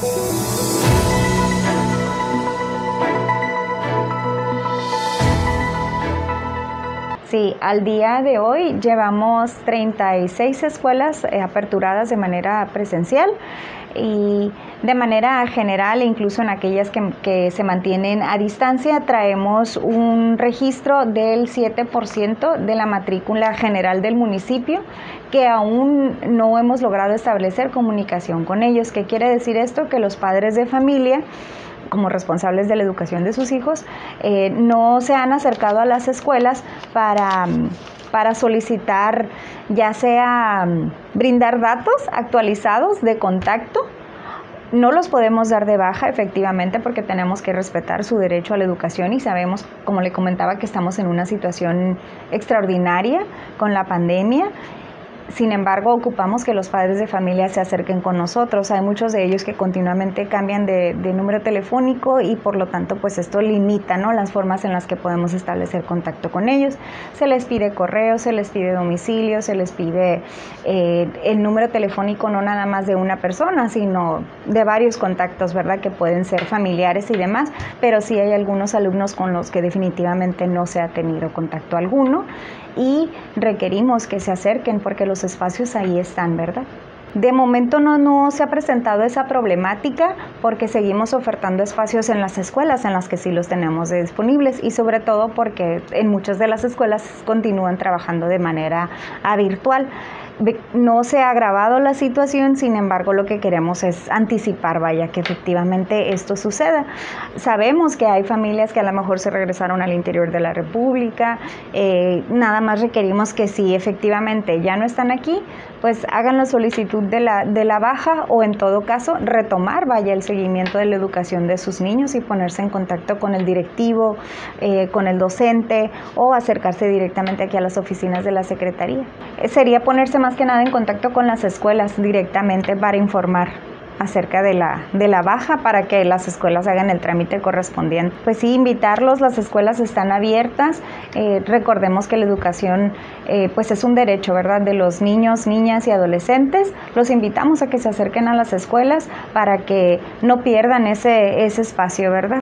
Música Sí, al día de hoy llevamos 36 escuelas eh, aperturadas de manera presencial y de manera general, incluso en aquellas que, que, se mantienen a distancia, traemos un registro del 7% de la matrícula general del municipio que aún no hemos logrado establecer comunicación con ellos. ¿Qué quiere decir esto? Que los padres de familia como responsables de la educación de sus hijos, eh, no se han acercado a las escuelas para, para solicitar ya sea mm, brindar datos actualizados de contacto. No los podemos dar de baja efectivamente porque tenemos que respetar su derecho a la educación y sabemos, como le comentaba, que estamos en una situación extraordinaria con la pandemia sin embargo, ocupamos que los padres de familia se acerquen con nosotros. Hay muchos de ellos que continuamente cambian de, número telefónico y por lo tanto, pues esto limita ¿no? las formas en las que podemos establecer contacto con ellos. Se les pide correo, se les pide domicilio, se les pide eh, el número telefónico no nada más de una persona, sino de varios contactos, ¿verdad? Que pueden ser familiares y demás, pero sí hay algunos alumnos con los que definitivamente no se ha tenido contacto alguno y requerimos que se acerquen porque los espacios ahí están, ¿verdad? De momento no, no, se ha presentado esa problemática porque seguimos ofertando espacios en las escuelas en las que sí los tenemos disponibles y sobre todo porque en muchas de las escuelas continúan trabajando de manera virtual no se ha agravado la situación, sin embargo lo que queremos es anticipar, vaya, que efectivamente esto suceda. Sabemos que hay familias que a lo mejor se regresaron al interior de la República, eh, nada más requerimos que si efectivamente ya no están aquí, pues hagan la solicitud de la, de la baja o en todo caso retomar, vaya, el seguimiento de la educación de sus niños y ponerse en contacto con el directivo, eh, con el docente o acercarse directamente aquí a las oficinas de la Secretaría. Sería ponerse más más que nada en contacto con las escuelas directamente para informar acerca de la, de la baja para que las escuelas hagan el trámite correspondiente. Pues sí, invitarlos, las escuelas están abiertas, eh, recordemos que la educación eh, pues es un derecho, ¿verdad?, de los niños, niñas y adolescentes. Los invitamos a que se acerquen a las escuelas para que no pierdan ese, ese espacio, ¿verdad?